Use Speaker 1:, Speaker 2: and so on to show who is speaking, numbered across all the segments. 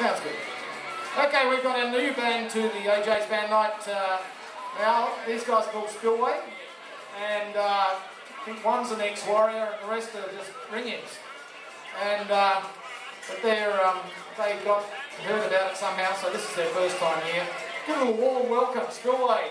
Speaker 1: Sounds good. Okay, we've got a new band to the OJ's band night uh, now. These guys are called Spillway, and uh, I think one's an ex-warrior, and the rest are just ring-ins. And uh, but they're um, they got heard about it somehow, so this is their first time here. Give them a warm welcome, Spillway.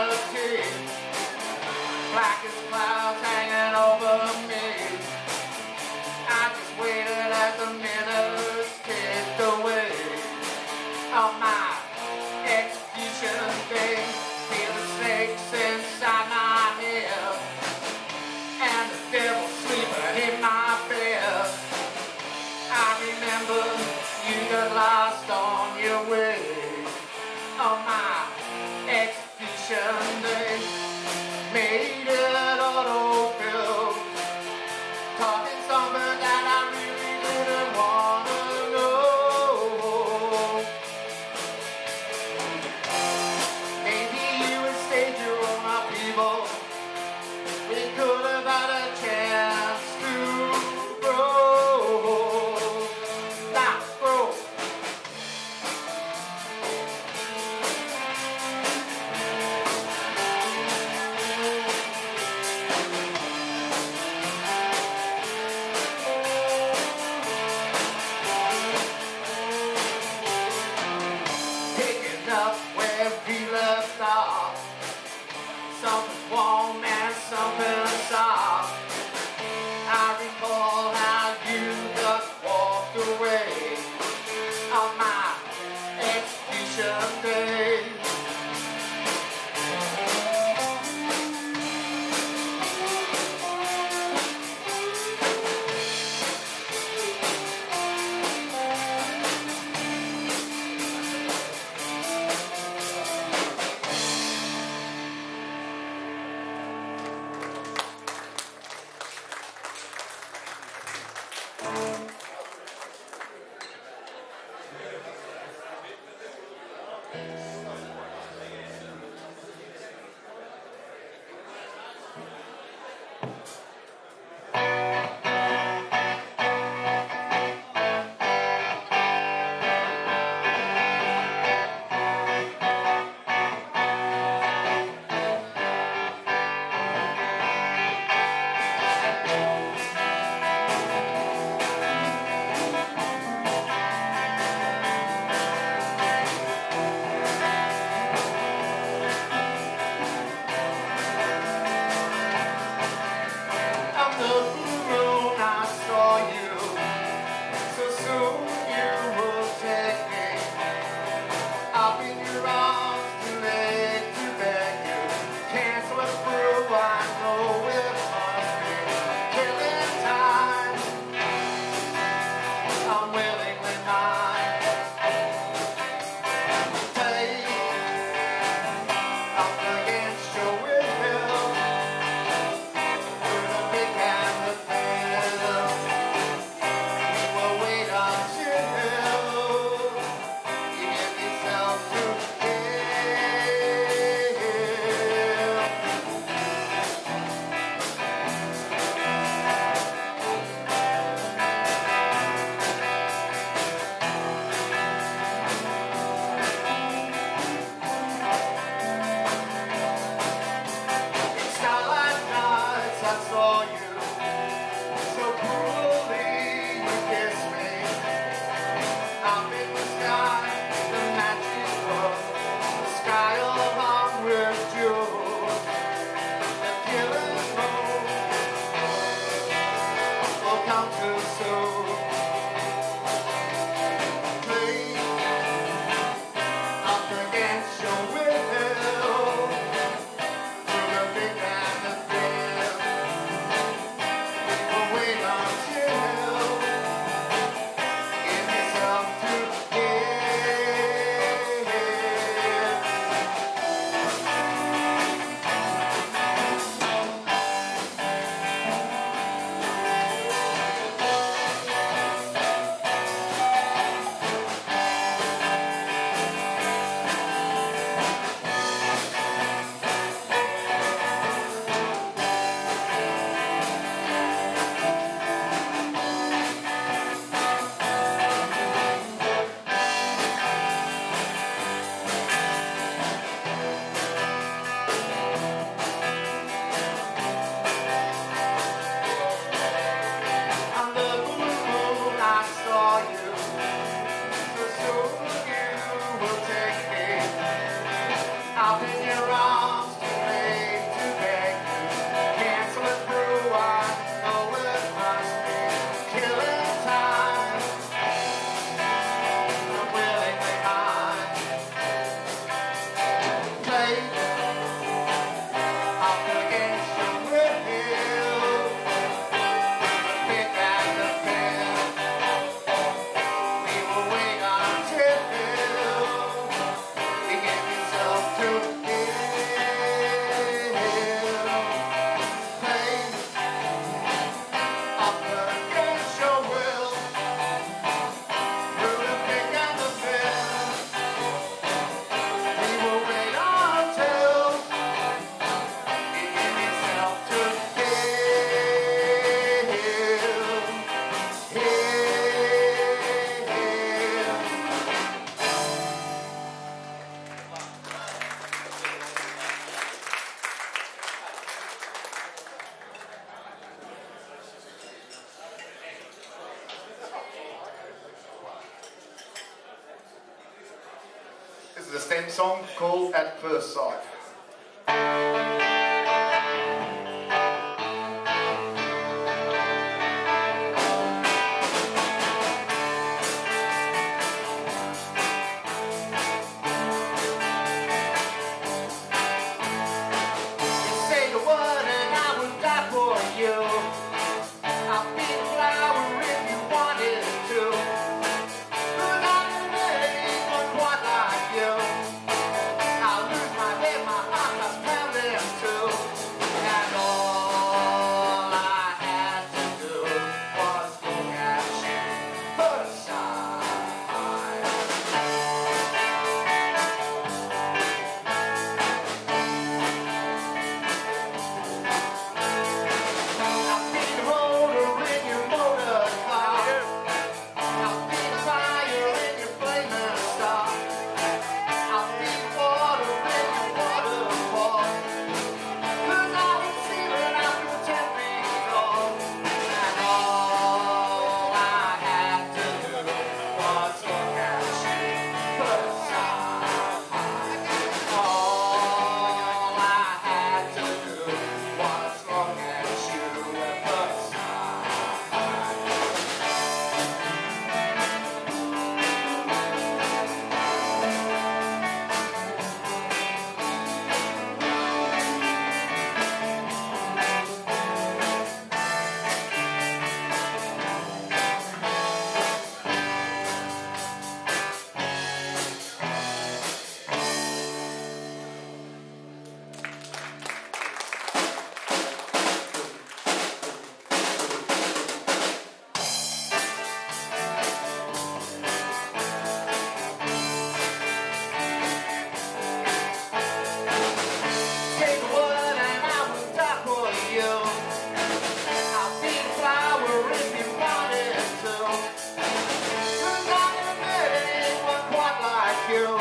Speaker 1: 号码。Stem song called At First Sight. you.